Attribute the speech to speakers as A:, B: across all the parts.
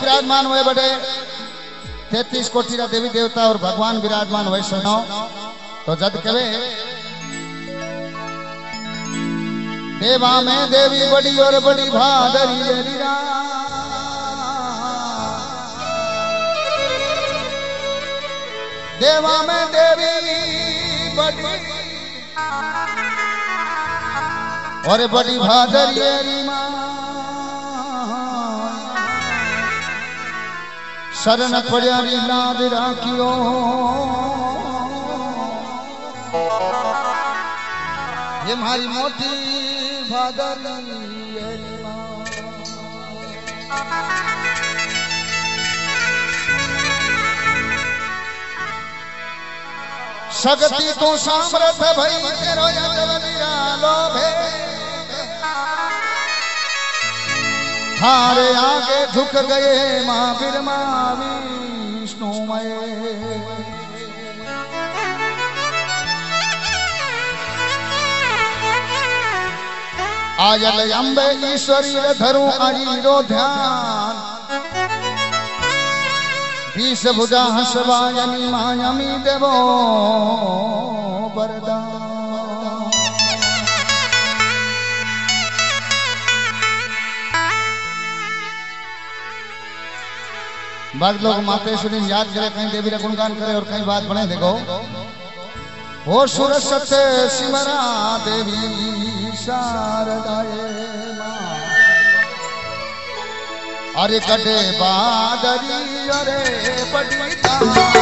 A: विराजमान हुए बड़े। तैतीस कोटि का देवी देवता और भगवान विराजमान हुए सुनो तो जद कवे देवा में देवी बड़ी और बड़ी भादरी देवा में देवी बड़ी और बड़ी भादरी माँ। शरण पड़ियारी लाद राखियो। ये मारी मोटी भादरी माँ शक्ति तो सामर्थ भई, तेरो यजन निरालो हारे आगे झुक गए माँ बिरमा विष्णुमय। आयल अम्बे ईश्वरी धरु अजीरो ध्यान। विष भुजा हसवायनी मायमी देवो वरदान। बाद लोग माते सुनी याद करे, कहीं देवी का गुणगान करे और कहीं बात बने देखो। ओ सुर सत्य, सिमरा देवी, शारदाए अरे कटे बादरी, अरे पटिता।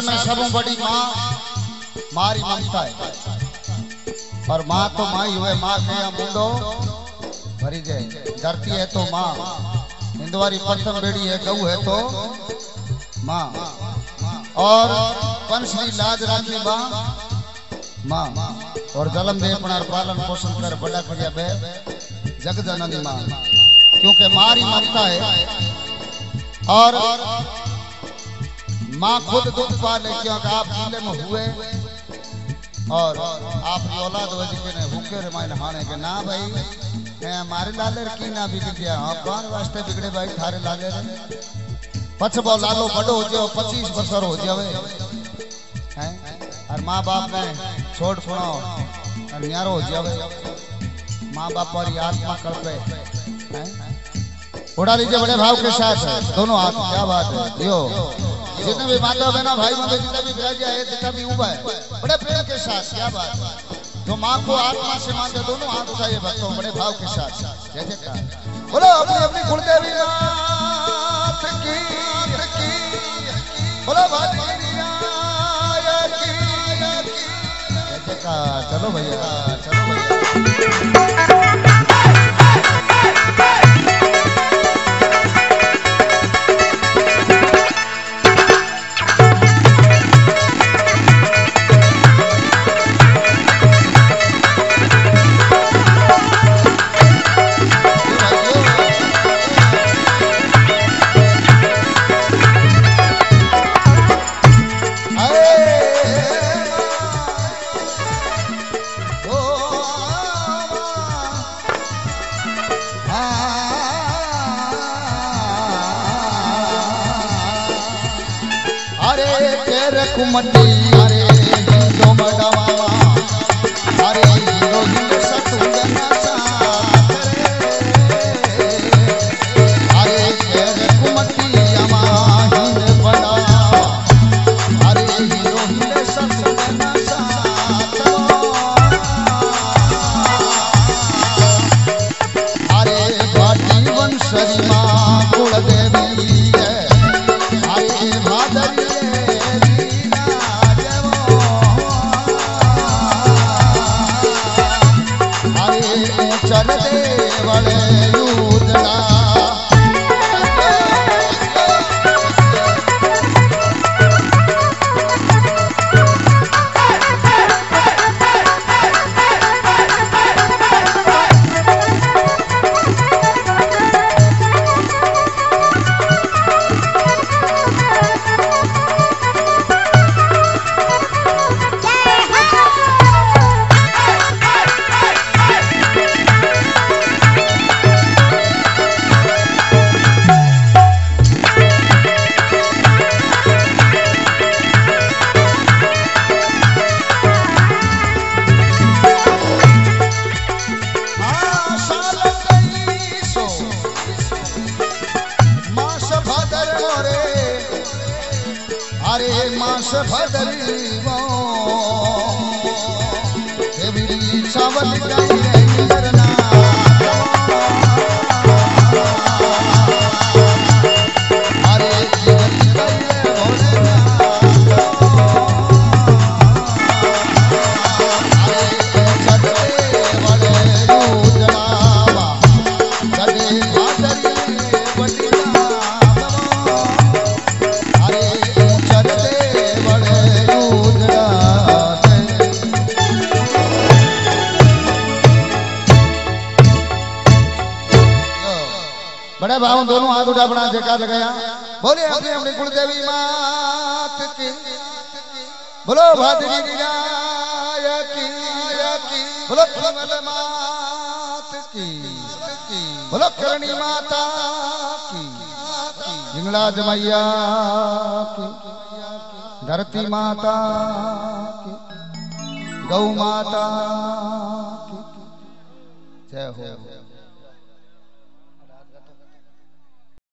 A: संसार में सबों बड़ी माँ, मारी ममता है। और माँ तो माँ ही हुए, माँ के यहाँ मुंडो भरी जाए धरती है तो माँ हिंदवारी प्रथम बेड़ी है, गऊ है तो माँ। और पंचली लाज राखी माँ माँ। और जलम दे अपना पालन पोषण कर, बड़ा करिया बे जग माँ। क्योंकि मारी ममता है। और माँ खुद दूध पाले क्योंकि आप ज़िले में हुए। और आपकी औलाद हो जी ने भूखे रे माइन हाने के ना भाई। ए मारे लाले की ना बिगड़ गया। हाँ, कौन वास्ते बिगड़े भाई? थारे लाले रे पछबो लालो बड़ो हो जाओ 25 बरसर हो जावे हैं? और माँ बाप ने छोड़ छोड़ो और न्यारो हो जावे माँ बाप और आत्मा कल्पे। हैं? उड़ा लीजिए बड़े भाव के साथ। दोनों हाथ, क्या बात है? यो। जितने भी माता बहना भाई बंधु जितने भी विराजिया है जितना भी उबा है, बड़े प्रेम के साथ, क्या बात जो माँ को आत्मा से मानते, दोनों हाथ उठाइए भक्तों, बड़े भाव के साथ। जय जयकार। बोलो, अपनी अपनी कुलदेवी नाथ की बोलो जयकार। चलो भैया। तेरे कुमटी उठा बना जयकार लगाया बोले अपनी अपनी कुलदेवी मात की बोलो भादरी की बोलो कमल मात की बोलो करणी माता की हिंगलाज मैया की धरती माता की गौ माता की जय हो